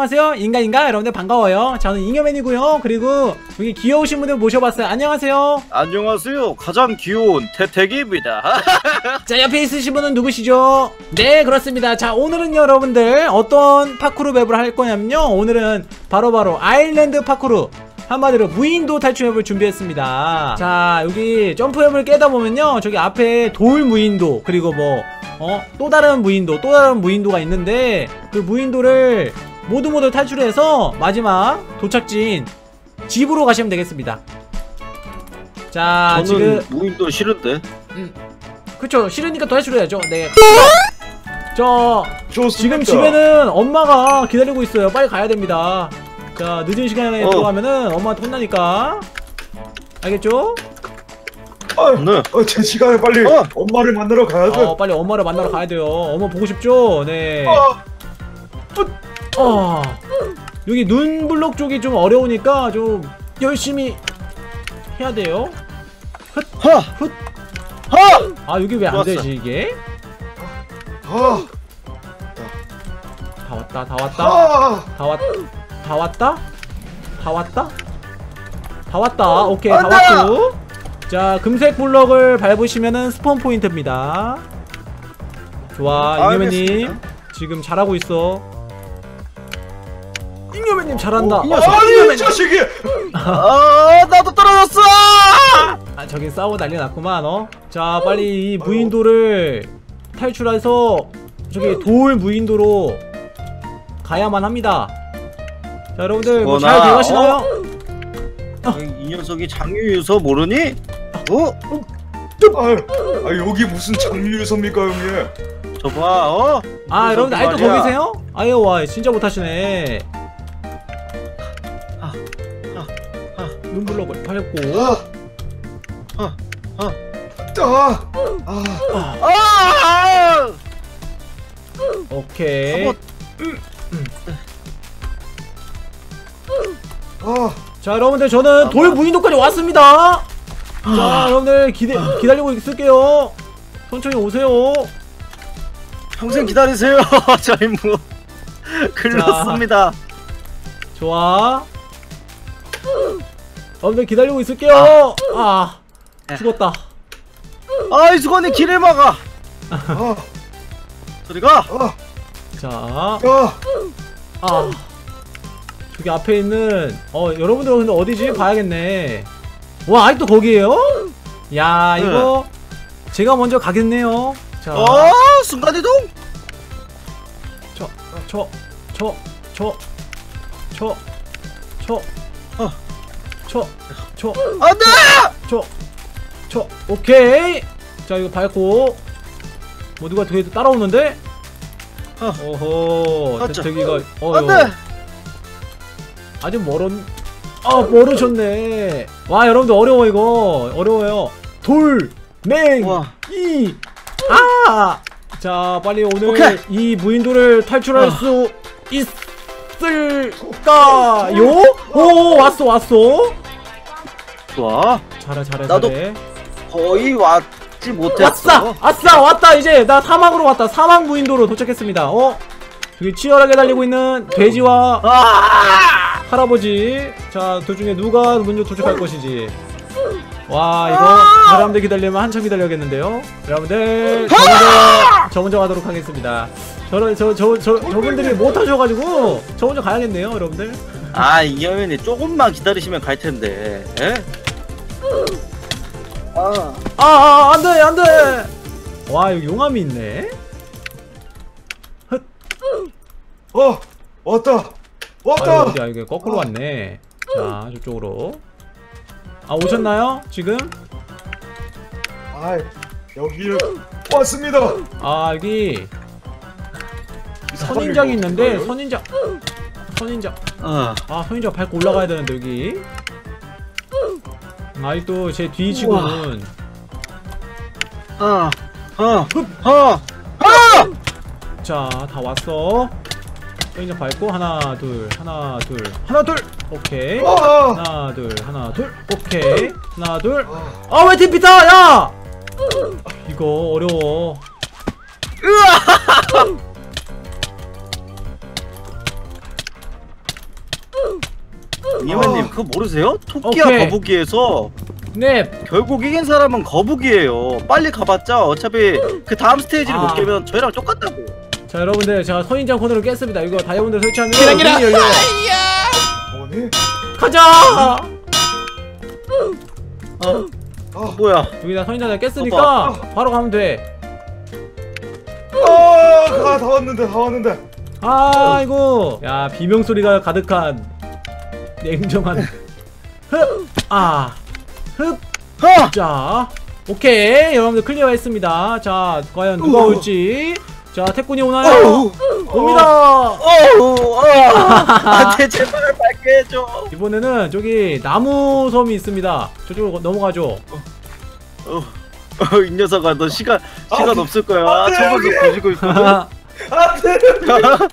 안녕하세요. 인가인가? 여러분들 반가워요. 저는 잉여맨이고요. 그리고 여기 귀여우신 분들 모셔봤어요. 안녕하세요. 안녕하세요. 가장 귀여운 태택입니다. 자 옆에 있으신 분은 누구시죠? 네 그렇습니다. 자 오늘은 여러분들 어떤 파쿠르 맵을 할 거냐면요. 오늘은 바로바로 아일랜드 파쿠르 한마디로 무인도 탈출맵을 준비했습니다. 자 여기 점프맵을 깨다 보면요. 저기 앞에 돌 무인도 그리고 뭐 어? 또 다른 무인도 또 다른 무인도가 있는데 그 무인도를 모두 모두 탈출해서 마지막 도착지인 집으로 가시면 되겠습니다 자 저는 지금 무인도 싫은데. 그쵸 싫으니까 더 탈출해야죠 네. 저 좋습니다. 지금 집에는 엄마가 기다리고 있어요 빨리 가야 됩니다 자 늦은 시간에 어. 들어가면은 엄마한테 혼나니까 알겠죠? 아, 네. 어, 제 시간에 빨리 어. 엄마를 만나러 가야 돼. 어 빨리 엄마를 만나러 가야 돼요 엄마 보고 싶죠? 네 아, 어. 여기 눈블록 쪽이 좀 어려우니까 좀 열심히 해야 돼요 하! 훗. 하! 아 여기 왜 안. 되지 이게? 아, 다 왔다 다 왔다 아, 다 왔, 다 왔다? 다 왔다? 다 왔다. 오케이, 다! 왔고. 자, 금색 블럭을 밟으시면은 스폰 포인트입니다. 좋아, 잉여맨님. 알겠습니다. 지금 잘하고 있어. 잉여맨님 잘한다. 오, 이 녀석. 아니 이 자식이. 아, 나도 떨어졌어! 아, 저기 싸우고 난리 났구만, 어? 자, 빨리 이 무인도를 탈출해서 저기 돌 무인도로 가야만 합니다. 자, 여러분들 뭐잘 어머나, 돼가시나요? 이, 이 녀석이 장유유서 모르니? 어? 아, 아 여기 무슨 장유유서입니까 형님? 저봐, 어? 아 여러분들 아직도 말이야. 거기 계세요? 아유 와 진짜 못하시네 아. 눈블럭을 밟고. 아, 아, 아. 아, 아, 아! 오케이. 아, 자 여러분들 저는 돌 무인도까지 왔습니다. 자 여러분들 기대, 기다리고 있을게요. 천천히 오세요. 평생 기다리세요. 저 임무. 글렀습니다. 좋아 여러분들 기다리고 있을게요. 아. 죽었다. 아, 이 수건이 길을 막아. 아, 저리가. 아, 자. 아, 아. 저기 앞에 있는 어 여러분들 근데 어디지? 봐야겠네. 와 아직도 거기에요? 야 이거 제가 먼저 가겠네요. 자. 어, 순간이동? 저, 저, 저, 저, 저, 저, 어. 저, 저, 안 돼! 저, 저, 오케이. 자, 이거 밟고. 뭐 누가 뒤에 따라오는데? 어. 오호, 맞죠? 저기가, 어, 안 돼! 아주 멀은, 아, 멀으셨네. 와, 여러분들 어려워, 이거. 어려워요. 돌, 맹, 와. 이, 아! 자, 빨리 오늘 오케이. 이 무인도를 탈출할 아. 수 있을까요? 오, 왔어, 왔어. 좋아. 잘해, 잘해, 나도 잘해. 거의 왔지 못했어. 왔어! 아싸! 왔다! 이제! 나 사막으로 왔다. 사막 무인도로 도착했습니다. 어? 저기 치열하게 달리고 있는 돼지와 아! 할아버지. 자, 둘 중에 누가 먼저 도착할 것이지. 와, 이거 아! 사람들 기다리면 한참 기다려야겠는데요. 여러분들, 저 먼저, 저 먼저 가도록 하겠습니다. 저런, 저, 저, 저, 저분들이 못 하셔가지고, 저 먼저 가야겠네요, 여러분들. 아, 이여맨이 조금만 기다리시면 갈 텐데. 에? 아. 아, 아, 안 돼, 안 돼! 와, 여기 용암이 있네. 어, 왔다, 아, 왔다. 어디야, 이게 거꾸로 왔네. 자, 저쪽으로. 아, 오셨나요? 지금? 아, 여기에 왔습니다. 아, 여기 선인장이 뭐 있는데? 선인장. 선인장. 아. 아, 선인장 밟고 올라가야 되는데, 여기. 아직도 제 뒤치고는. 아. 아. 아. 자, 다 왔어. 선인장 밟고, 하나, 둘, 하나, 둘, 하나, 둘! 오케이. 아, 하나, 둘, 하나, 둘. 오케이. 하나, 둘. 아, 아, 왜 팀피타! 야! 이거 어려워. 이만님 그거 모르세요? 토끼와 오케이. 거북이에서 네 결국 이긴 사람은 거북이에요. 빨리 가봤자 어차피 그 다음 스테이지를 아. 못 깨면 저희랑 똑같다고. 자 여러분들 제가 선인장 코너를 깼습니다 이거 다이아몬드 설치하면 기라기라. 문이 열려요 어머니 가자 어, 아, 뭐야? 여기다 선인장 깼으니까 바로 가면 돼 아, 아, 다 왔는데 다 왔는데 아이고 야 비명 소리가 가득한 냉정한 아, 흡아흡자 하! 오케이 여러분들 클리어했습니다 자 과연 누가. 올지 자 태군이 오나요 옵니다 어우, 어. 안돼 제발 밝게 해줘. 이번에는 저기 나무 섬이 있습니다 저쪽으로 넘어가죠 어, 어, 이 녀석아 너 시간 시간 아, 없을 거야. 저번도. 보시고 있거든. 안돼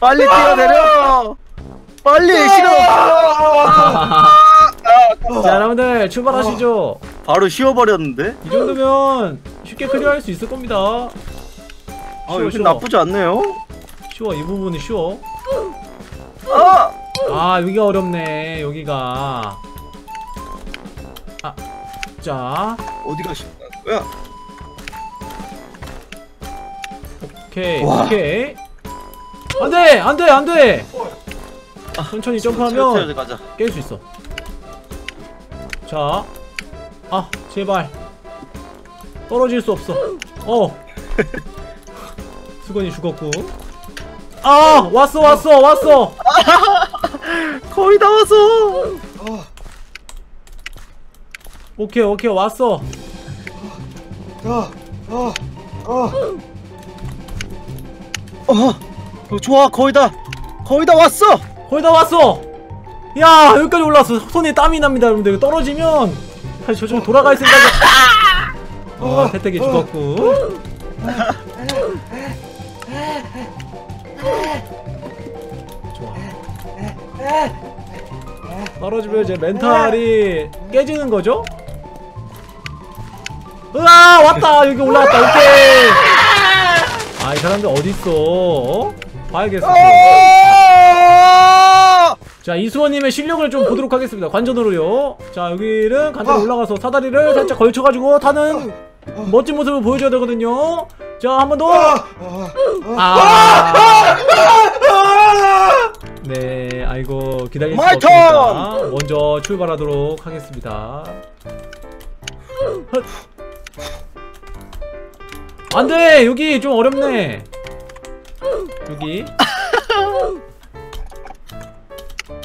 빨리 뛰어내려. 빨리 시간 없어. 자 여러분들 출발하시죠. 바로 쉬어버렸는데. 이 정도면 쉽게 클리어할 수 있을 겁니다. 아 쉬워, 여기 쉬워. 나쁘지 않네요. 쉬워 이 부분은 쉬워. 아, 아 여기가 어렵네 여기가. 아 자. 어디가 쉽 야? 오케이 와. 오케이. 안돼 안돼 안돼 천천히 점프하면 차례 가자. 깰 수 있어. 자 아 제발. 떨어질 수 없어. 어. 수건이 죽었고. 아 왔어 왔어 왔어. 거의 다 왔어. 아, 오케이 오케이 왔어 아, 아, 아, 어, 어, 좋아 거의 다 거의 다 왔어. 거의 다 왔어. 야 여기까지 올라왔어. 손에 땀이 납니다 여러분들. 떨어지면 다시 저쪽으로 돌아갈 생각에 어 태택이 죽었고. 좋아. 떨어지면 이제 멘탈이 깨지는 거죠? 으아 왔다. 여기 올라왔다. 오케이. 아 이 사람들 어딨어? 어? 봐야겠어 자 이수원님의 실력을 좀 보도록 하겠습니다 관전으로요 자 여기는 간단히 올라가서 사다리를 살짝 걸쳐가지고 타는 멋진 모습을 보여줘야 되거든요 자 한 번 더 아, 아. 네, 아이고 기다릴 My 없으니까 먼저 출발하도록 하겠습니다. 헛. 안돼 여기 좀 어렵네. 여기.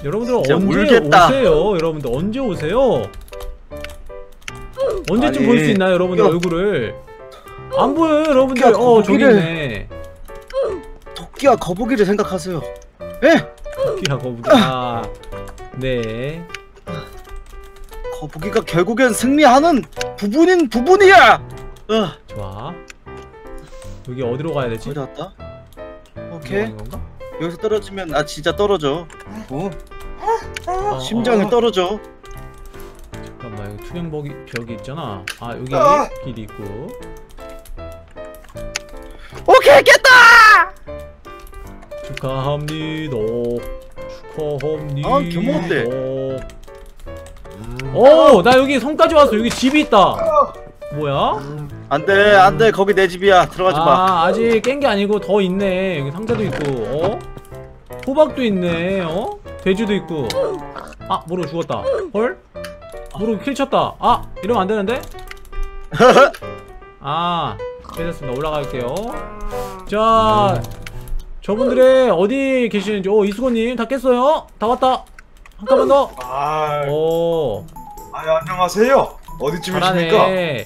여러분들 언제 울겠다. 오세요? 여러분들 언제 오세요? 언제쯤 볼 수 있나요, 여러분들 야. 얼굴을? 안 보여요, 여러분들. 야, 어, 저기 거북이를. 있네. 토끼와 거북이를 생각하세요. 예? 토끼야 거북이. 아, 네. 거북이가 결국엔 승리하는 부분인 부분이야. 어, 좋아. 여기 어디로 가야 되지? 거의 다 왔다. 여기 오케이. 가는 건가? 여기서 떨어지면 아 진짜 떨어져. 어, 어, 심장이 어, 떨어져. 잠깐만 여기 투명 벽이 벽이 있잖아. 아 여기 아! 길이 있고. 오케이 깼다. 축하합니다. 축하합니다. 아, 개먹었대. 오, 나 여기 성까지 왔어. 여기 집이 있다. 뭐야? 안돼 안돼 거기 내 집이야 들어가지 마. 아, 아직 깬 게 아니고 더 있네. 여기 상자도 있고. 어? 호박도 있네. 어? 돼지도 있고. 아, 모르고 죽었다. 헐? 모르고 킬 쳤다. 아, 이러면 안 되는데? 아, 괜찮습니다. 올라갈게요. 자, 저분들의 어디 계시는지. 오, 이수건님 다 깼어요? 다 왔다. 잠깐만 더. 아, 오, 아, 안녕하세요. 어디쯤이십니까? 잘하네.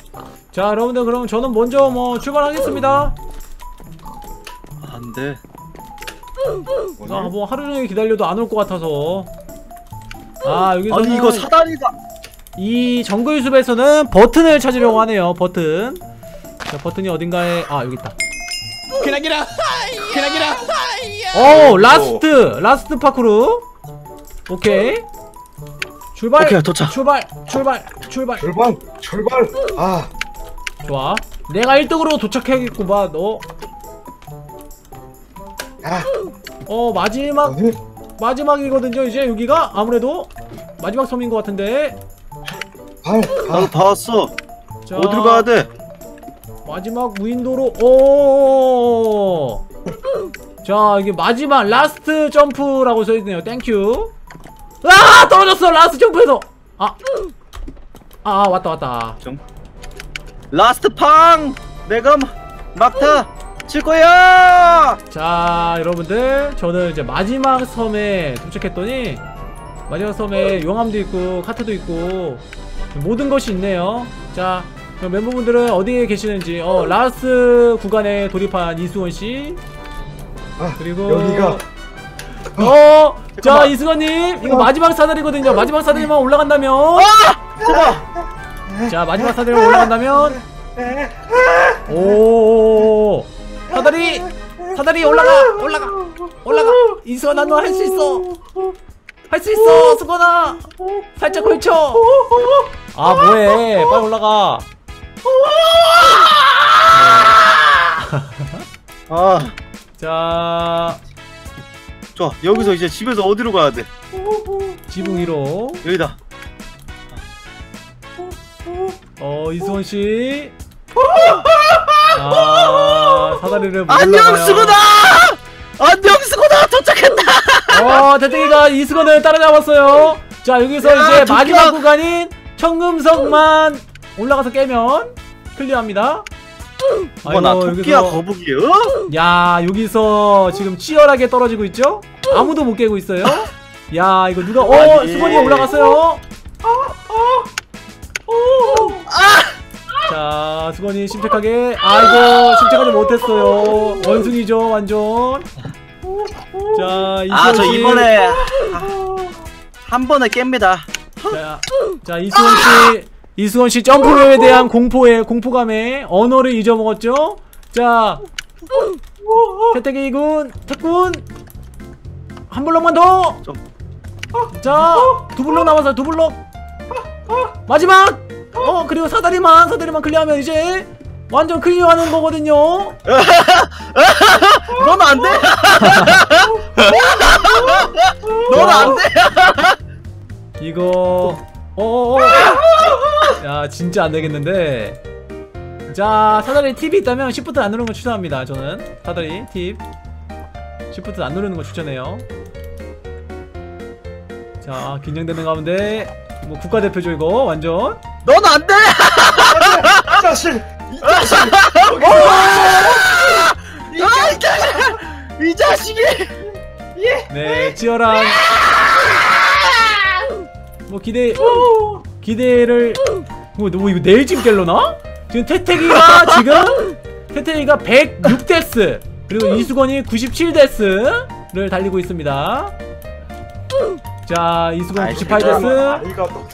자, 여러분들 그럼 저는 먼저 뭐 출발하겠습니다. 안돼. 아, 뭐 하루 종일 기다려도 안 올 것 같아서. 아, 여기서는 아니 이거 사다리가 이 정글 숲에서는 버튼을 찾으려고 하네요. 버튼. 자, 버튼이 어딘가에 아, 여기 있다. 가라가라 가라가라 오, last. last 파쿠르. 오케이. 출발. 오케이, 도착. 출발. 출발. 출발. 출발, 출발. 아, 좋아. 내가 1등으로 도착해야겠고 봐. 너. 아, 어, 마지막 어디? 마지막이거든요 이제 여기가 아무래도 마지막 섬인 것 같은데 발, 나도. 다 왔어. 자 어디로 가야 돼? 마지막 무인도로 오. 자 이게 마지막 last 점프라고 써있네요 thank you 아 떨어졌어 last 점프에서 아, 아 왔다 왔다 last 팡! 내가 마- 막타 칠 거야! 자 여러분들 저는 이제 마지막 섬에 도착했더니 마지막 섬에 용암도 있고 카트도 있고 모든 것이 있네요. 자 그럼 멤버분들은 어디에 계시는지 어 last 구간에 돌입한 이수원씨. 아, 그리고 여기가 어, 자 잠깐만. 이수건님 이거 마지막 사다리거든요. 마지막 사다리만 올라간다면. 자 마지막 사다리 올라간다면. 오 사다리 사다리 올라가 올라가 올라가. 이수건 나너 할 수 있어. 할 수 있어 수건아. 살짝 걸쳐. 아 뭐해? 빨리 올라가. 아, 자. 좋아. 여기서 이제 집에서 어디로 가야 돼? 지붕 위로. 여기다. 어 이수원 씨. 아 사다리를 못 안녕. 수고다! 안녕 수고다! 도착했다! 어 태태기가 이수건을 따라잡았어요. 자 여기서 야, 이제 도끼야. 마지막 구간인 청금석만 올라가서 깨면 클리어합니다. 뭐나 아이고, 토끼야 여기서- 거북이야? 야 여기서 지금 치열하게 떨어지고 있죠? 아무도 못 깨고 있어요. 야 이거 누가 어 아니. 수건이 올라갔어요. 자 수건이 침착하게 아이고 침착하지 못했어요. 원숭이죠 완전. 자 아저 씨. 이번에 아, 한 번에 깹니다. 자, 자 이수건 씨 이수건 씨 점프에 대한 공포에 공포감에 언어를 잊어먹었죠? 자 태태기 군 태군 한 블럭만 더. 좀. 자 두 블럭 남았어요 두 블럭. 마지막. 어 그리고 사다리만 사다리만 클리어하면 이제 완전 클리어하는 거거든요. 넌 안 돼! 넌안 돼! 이거 어어어. 야 진짜 안 되겠는데. 자 사다리 팁이 있다면 시프트 안 누르는 거 추천합니다 저는. 사다리 팁. 시프트 안 누르는 거 추천해요. 자 긴장되는 가운데 뭐 국가대표죠 이거. 완전 넌 안 돼! 이 자식! 이 자식! 아, 이 자식! 이 자식이! 네 치열한 뭐 기대 기대를 뭐, 뭐 이거 내일 집 갤러나? 지금 태태기가 지금 태태기가 106데스 그리고 이수건이 97데스를 달리고 있습니다 자 이수건 아이, 98데스 아이가 또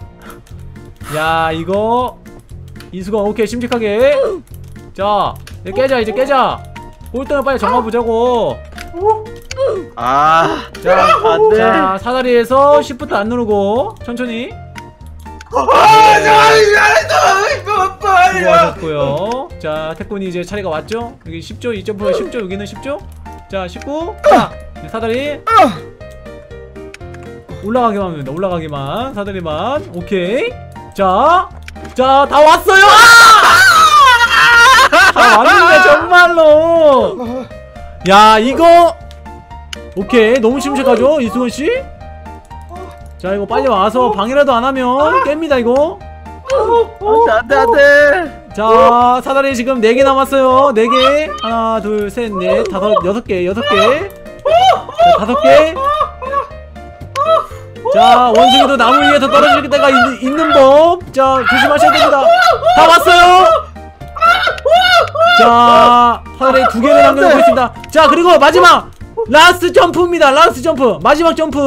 야 이거 이수건 오케이 심직하게. 자 이제 깨자 이제 깨자. 꼴등을 빨리 정해보자고. 아, 자, 안 돼. 자 사다리에서 시프트 안 누르고 천천히. 아, 저 이거 빨리! 수고하셨고요. 자 태권이 이제 차례가 왔죠? 여기 10조 2점프가 10조 여기는 10조? 자 19. 자 이제 사다리. 올라가기만 하면 됩니다. 올라가기만. 사다리만. 오케이 자 자 다 왔어요! 아! 다 왔는데 정말로! 야 이거 오케이 너무 침착하죠 이수건씨? 자 이거 빨리 와서 방해라도 안 하면 깹니다 이거. 안 돼, 안 돼, 안 돼! 자 사다리 지금 4개 남았어요. 4개. 하나 둘 셋 넷 다섯 여섯 개 여섯 개. 자, 다섯 개 자 원숭이도 나무 위에서 떨어질 때가 있, 있는 법 자 조심하셔야 됩니다. 다 왔어요? 자 사다리 두 개를 남겨놓고 있습니다. 자 그리고 마지막 last 점프입니다. last 점프. 마지막 점프.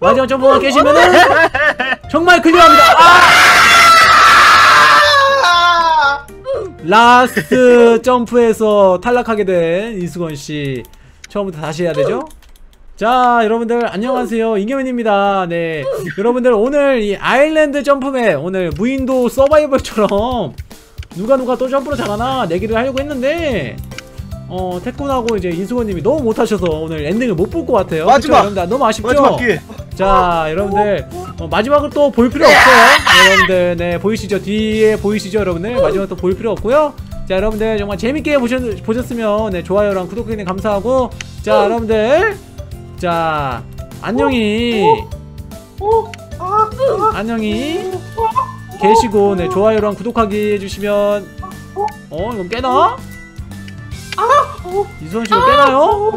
마지막 점프만 깨시면은 정말 클리어합니다. 아! last 점프에서 탈락하게 된 이수건 씨. 처음부터 다시 해야 되죠? 자 여러분들 안녕하세요. 이경현입니다. 네. 여러분들 오늘 이 island 점프 map 오늘 무인도 서바이벌처럼 누가 누가 또 점프를 잘하나 내기를 하려고 했는데 어 태권하고 이제 이수건님이 너무 못하셔서 오늘 엔딩을 못 볼 것 같아요. 마지막! 여러분들? 너무 아쉽죠? 마지막 기회. 자 여러분들 어, 마지막은 또볼 필요 없어요. 여러분들 네 보이시죠? 뒤에 보이시죠 여러분들? 마지막 또 볼 필요 없고요. 자 여러분들 정말 재밌게 보셨, 보셨으면 네 좋아요랑 구독해주님 감사하고. 자 여러분들 자 안녕히. 안녕히 계시고 네 좋아요랑 구독하기 해주시면. 어? 이거 깨나? 이수원 씨가 깨나요?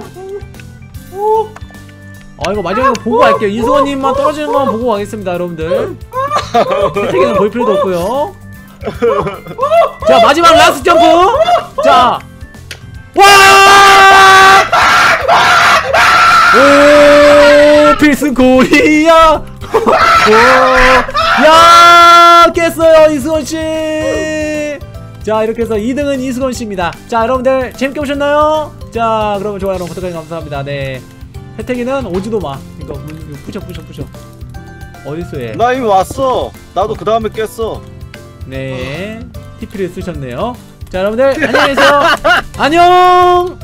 아 이거 마지막에 보고 갈게요. 이수원님만 떨어지는 것만 보고 가겠습니다 여러분들. 태태기는 볼 필요도 없고요. 자 마지막 last jump. 자. 와! 오 필승 코리아 오, 야 깼어요 이수원씨. 자 이렇게 해서 2등은 이수건씨입니다. 자 여러분들 재밌게 보셨나요? 자 그러면 좋아요랑 구독하기 감사합니다. 네. 혜택이는 오지도 마. 이거 부셔 부셔 부셔. 어딨어 얘나 이미 왔어. 나도 그 다음에 깼어. 네. TP를 쓰셨네요. 자 여러분들 안녕히 계세요. 안녕